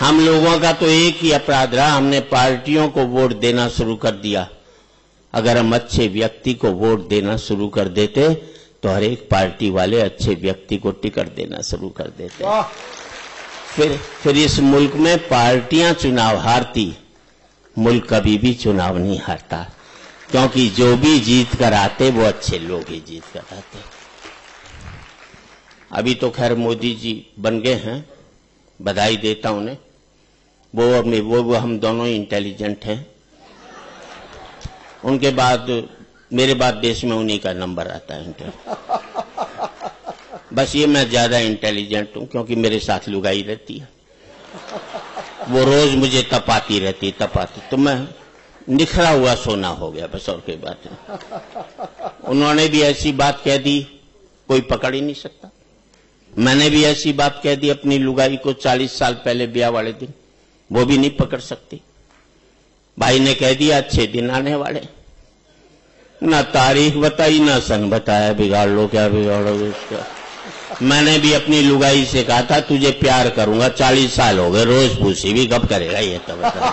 हम लोगों का तो एक ही अपराध रहा हमने पार्टियों को वोट देना शुरू कर दिया। अगर हम अच्छे व्यक्ति को वोट देना शुरू कर देते तो हर एक पार्टी वाले अच्छे व्यक्ति को टिकट देना शुरू कर देते। फिर फिर इस मुल्क में पार्टियाँ चुनाव हारती मुल्क कभी भी चुनाव नहीं हारता। क्योंकि जो भी जीत कर आते वो अच्छे लोग ही जीत कर आते। अभी तो खैर मोदी जी बन गए हैं बधाई देता उन्हें। वो अपने वो, वो हम दोनों ही इंटेलिजेंट हैं। उनके बाद मेरे बाद देश में उन्हीं का नंबर आता है इंटर बस ये मैं ज़्यादा इंटेलिजेंट हूँ क्योंकि मेरे साथ लुगाई रहती है। वो रोज मुझे तपाती रहती तपाती। तो मैं निखरा हुआ सोना हो गया बस और कोई बात नहीं। उन्होंने भी ऐसी बात कह दी कोई पकड़ ही नहीं सकता। मैंने भी ऐसी बात कह दी अपनी लुगाई को चालीस साल पहले ब्याह वाले दिन। वो भी नहीं पकड़ सकती। भाई ने कह दिया अच्छे दिन आने वाले। ना तारीख बताई ना सन बताया बिगाड़ लो क्या बिगाड़ोगे उसका मैंने भी अपनी लुगाई से कहा था तुझे प्यार करूँगा चालीस साल हो गए रोज पूछी भी कब करेगा ये तो बता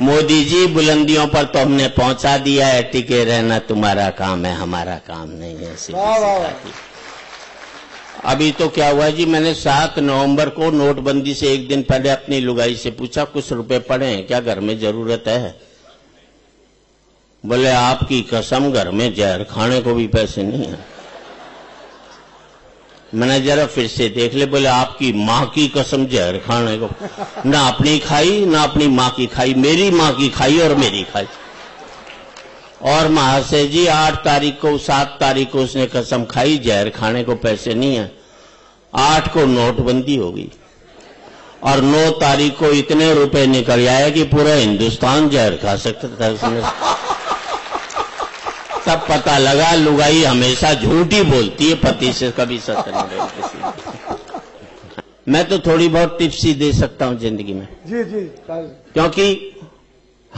मोदी जी बुलंदियों पर तो हमने पहुँचा दिया है टिके रहना तुम्हारा काम है हमारा काम नहीं है सीधी वाह, वाह, सी बात है। अभी तो क्या हुआ जी, मैंने सात नवंबर को नोटबंदी से एक दिन पहले अपनी लुगाई से पूछा, कुछ रुपए पड़े हैं? क्या घर में ज़रूरत है? बोले, आपकी कसम, घर में जहर खाने को भी पैसे नहीं है। मैंने जरा फिर से देख ले, बोले, आपकी माँ की कसम, जहर खाने को। ना अपनी खाई, ना अपनी माँ की खाई, मेरी माँ की खाई और मेरी खाई। और महाशय जी आठ तारीख को सात तारीख को उसने कसम खाई जहर खाने को पैसे नहीं है। आठ को नोटबंदी हो गई। और नौ तारीख को इतने रुपए निकल आए कि पूरा हिंदुस्तान जहर खा सकता था उसने। तब पता लगा लुगाई हमेशा झूठी बोलती है पति से कभी सच नहीं बोलती। मैं तो थोड़ी बहुत टिप्स ही दे सकता हूँ ज़िंदगी में। जी जी क्योंकि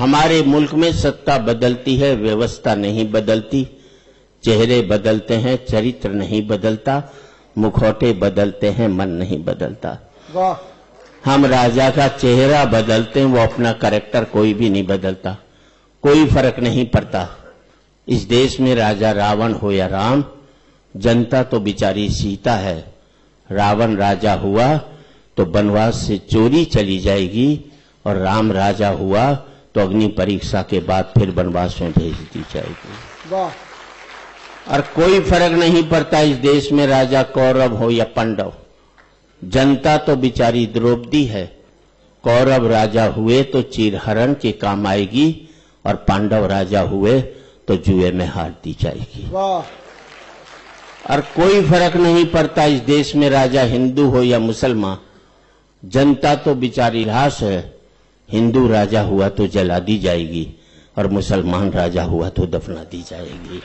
हमारे मुल्क में सत्ता बदलती है व्यवस्था नहीं बदलती चेहरे बदलते हैं चरित्र नहीं बदलता मुखौटे बदलते हैं मन नहीं बदलता। हम राजा का चेहरा बदलते हैं वो अपना करेक्टर कोई भी नहीं बदलता कोई फ़र्क नहीं पड़ता। इस देश में राजा रावण हो या राम जनता तो बिचारी सीता है। रावण राजा हुआ तो बनवास से चोरी चली जाएगी और राम राजा हुआ तो अग्नि परीक्षा के बाद फिर वनवास में भेज दी जाएगी। और कोई फ़र्क नहीं पड़ता इस देश में राजा कौरव हो या पांडव। जनता तो बिचारी द्रौपदी है। कौरव राजा हुए तो चीरहरण के काम आएगी और पांडव राजा हुए तो जुए में हार दी जाएगी। और कोई फ़र्क नहीं पड़ता इस देश में राजा हिंदू हो या मुसलमान। जनता तो बिचारी लाश है। हिंदू राजा हुआ तो जला दी जाएगी और मुसलमान राजा हुआ तो दफना दी जाएगी।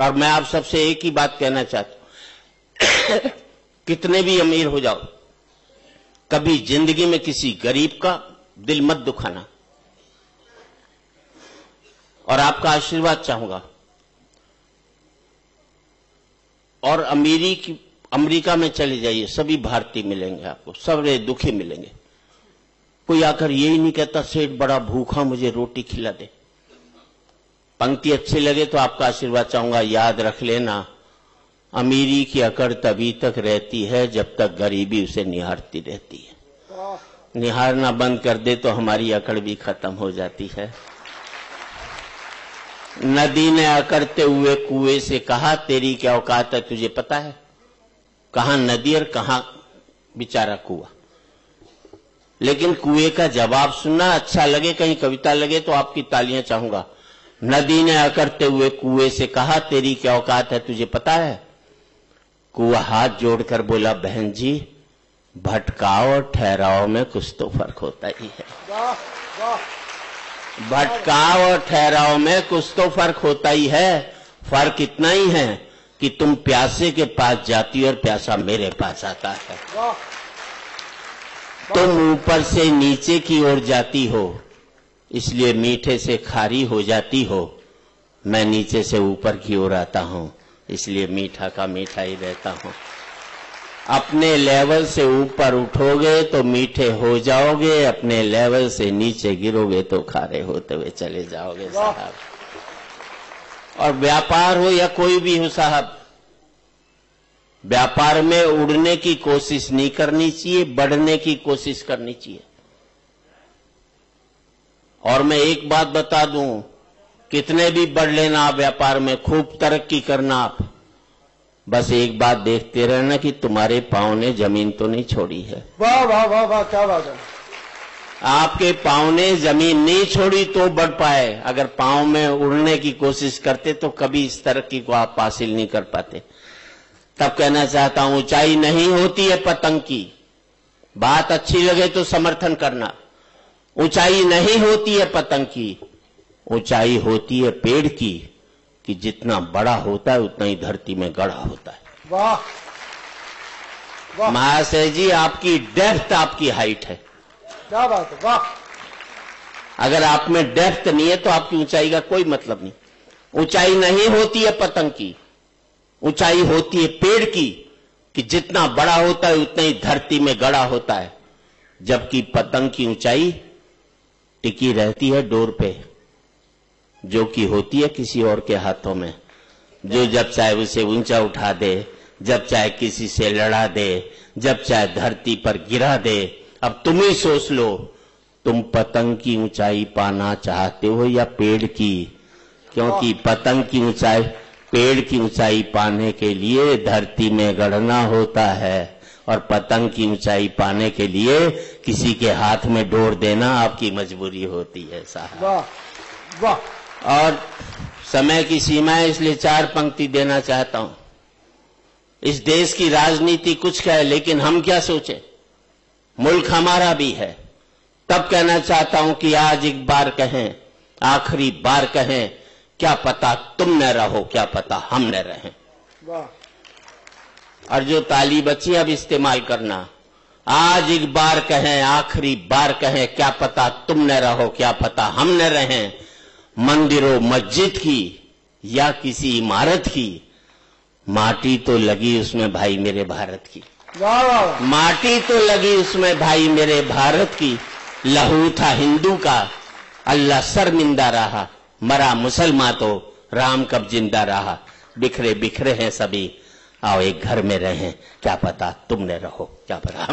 और मैं आप सबसे एक ही बात कहना चाहता हूँ। कितने भी अमीर हो जाओ, कभी ज़िंदगी में किसी गरीब का दिल मत दुखाना। और आपका आशीर्वाद चाहूँगा। और अमीरी की, अमेरिका में चले जाइए, सभी भारतीय मिलेंगे आपको सब दुखी मिलेंगे। कोई आकर यही नहीं कहता, सेठ, बड़ा भूखा मुझे रोटी खिला दे। पंक्ति अच्छी लगे तो आपका आशीर्वाद चाहूँगा, याद रख लेना। अमीरी की अकड़ तभी तक रहती है, जब तक गरीबी उसे निहारती रहती है। निहारना बंद कर दे तो हमारी अकड़ भी खत्म हो जाती है। नदी ने अकड़ते हुए कुएँ से कहा, तेरी क्या औकात है, तुझे पता है? कहा नदी और कहा बेचारा कुआ? लेकिन कुएँ का जवाब सुनना अच्छा लगे, कहीं कविता लगे तो आपकी तालियाँ चाहूँगा। नदी ने अकड़ते हुए कुएँ से कहा, तेरी क्या औकात है, तुझे पता है? कुआ हाथ जोड़कर बोला, बहन जी, भटकाओ और ठहराओ में कुछ तो फ़र्क होता ही है। भटकाव और ठहराओ में कुछ तो फ़र्क होता ही है। फ़र्क इतना ही है कि तुम प्यासे के पास जाती हो और प्यासा मेरे पास आता है। तुम ऊपर से नीचे की ओर जाती हो इसलिए मीठे से खारी हो जाती हो। मैं नीचे से ऊपर की ओर आता हूँ इसलिए मीठा का मीठा ही रहता हूँ। अपने लेवल से ऊपर उठोगे तो मीठे हो जाओगे अपने लेवल से नीचे गिरोगे तो खारे होते हुए चले जाओगे साहब। और व्यापार हो या कोई भी हो साहब व्यापार में उड़ने की कोशिश नहीं करनी चाहिए बढ़ने की कोशिश करनी चाहिए। और मैं एक बात बता दूँ कितने भी बढ़ लेना आप व्यापार में खूब तरक्की करना आप बस एक बात देखते रहना कि तुम्हारे पाँव ने ज़मीन तो नहीं छोड़ी है। वाह वाह वाह वाह क्या बात है। आपके पाँव ने ज़मीन नहीं छोड़ी तो बढ़ पाए। अगर पाँव में उड़ने की कोशिश करते तो कभी इस तरक्की को आप हासिल नहीं कर पाते। तब कहना चाहता हूँ ऊंचाई नहीं होती है पतंग की। बात अच्छी लगे तो समर्थन करना। ऊंचाई नहीं होती है पतंग की ऊंचाई होती है पेड़ की कि जितना बड़ा होता है उतना ही धरती में गड़ा होता है। वाह वाह। महाशय जी आपकी डेप्थ आपकी हाइट है। क्या बात है वाह। अगर आप में डेप्थ नहीं है तो आपकी ऊंचाई का कोई मतलब नहीं। ऊंचाई नहीं होती है पतंग की ऊंचाई होती है पेड़ की कि जितना बड़ा होता है उतना ही धरती में गड़ा होता है जबकि पतंग की ऊंचाई टिकी रहती है डोर पे जो कि होती है किसी और के हाथों में। जो जब चाहे उसे ऊँचा उठा दे जब चाहे किसी से लड़ा दे जब चाहे धरती पर गिरा दे अब तुम ही सोच लो तुम पतंग की ऊंचाई पाना चाहते हो या पेड़ की? क्योंकि पतंग की ऊंचाई पेड़ की ऊंचाई पाने के लिए धरती में गढ़ना होता है और पतंग की ऊंचाई पाने के लिए किसी के हाथ में डोर देना आपकी मजबूरी होती है साहब। वाह वाह। और समय की सीमा है इसलिए चार पंक्ति देना चाहता हूँ। इस देश की राजनीति कुछ क्या है लेकिन हम क्या सोचे? मुल्क हमारा भी है। तब कहना चाहता हूँ कि आज एक बार कहें आखिरी बार कहें क्या पता तुम न रहो क्या पता हम न रहें। और जो ताली बची अब इस्तेमाल करना आज एक बार कहें आखिरी बार कहें क्या पता तुम न रहो क्या पता हम न रहें। मंदिरों मस्जिद की या किसी इमारत की माटी तो लगी उसमें भाई मेरे भारत की। माटी तो लगी उसमें भाई मेरे भारत की। लहू था हिंदू का अल्लाह शर्मिंदा रहा। मरा मुसलमान तो राम कब ज़िंदा रहा? बिखरे बिखरे हैं सभी। आओ एक घर में रहें। क्या पता तुमने रहो। क्या पता